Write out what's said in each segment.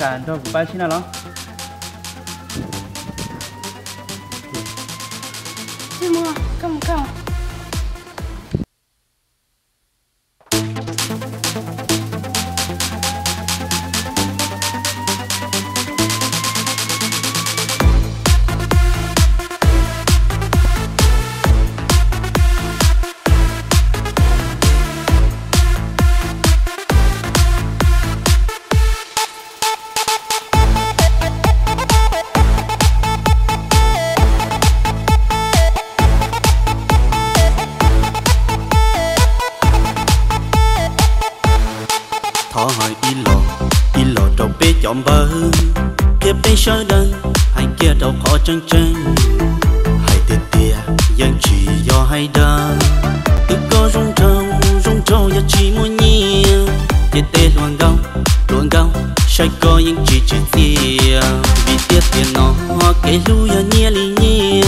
蛋都摆起来了。怎？Lò y lò đầu bê chọn bờ kia bê sơ đơn hai kia đầu khó chân chân hai tia tia, dân chỉ do hai đơn cứ có rung trâu rung trâu giờ chỉ muốn nhiều. Tiền tê luồn gâu luồn gâu sai có những chỉ chỉ tia. Vì tia tia nó kể lưu giờ nhia lì nhia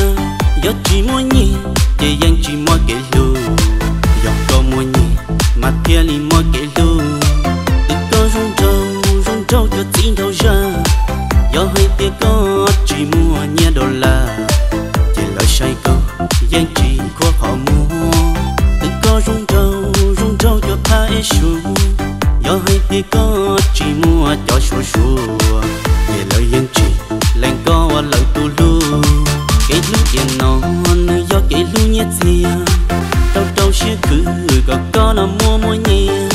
giờ chỉ muốn nhiều tia dân chỉ muốn kể lưu. Tia có chỉ mua nhia đô la. Chỉ lời say câu gian chỉ của họ mua. Tự có rung trâu rung trâu cho tha ế xuống do hơi tia có chỉ mua cho sủa sủa để lời gian chỉ lên có lời tu lu. Cái lúc tiền non do cái lu nhét xìa. Đâu đâu sẽ cứ có có nó mua mua nhia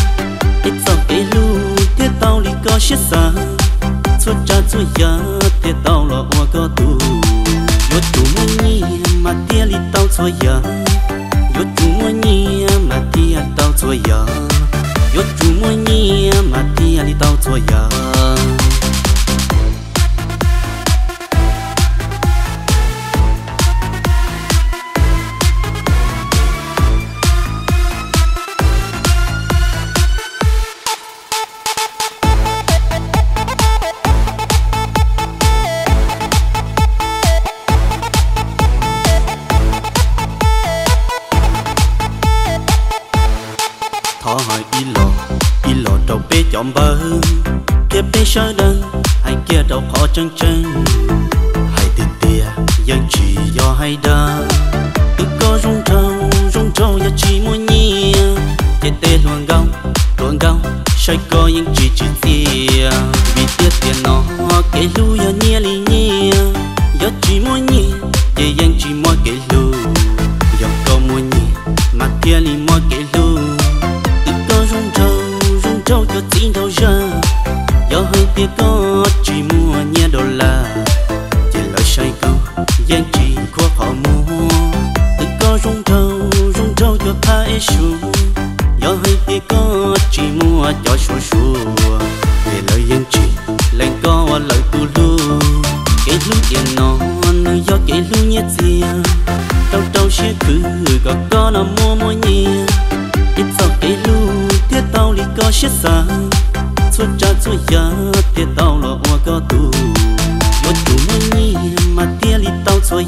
ít sau cái lu tiết tao đi có chết xa suốt cha suốt ya tiết tao là hoa có tu yo tu mua nhia mà tia li tao suốt ya yo tu mua nhia mà tia tao suốt ya yo tu mua nhia mà tia li tao suốt ya chọn bơ kia bê sơ đơn hay kia đâu khó chân chân. Hay tia tìa dân chỉ do hay đơn cứ có rung trâu rung trâu giờ chỉ muốn nhia tia tê luồn gâu luồn gâu sai có những chỉ chỉ tìa vì tia tiền nó kể lưu dân chỉ có họ mua tự có rung trâu, rung trâu cho thái xuống do hơi thì có chỉ mua cho xua xua về lời dân chỉ lên có lời tu lu kể lu tiền nó nơi do kể lu nhét gì trâu trâu sẽ cứ có có nó mua mua nhỉ ít sau kể lu tiết tao đi có xếp xa suốt cha suốt già tiết tao là hoa có tu có tu 么店里到作业？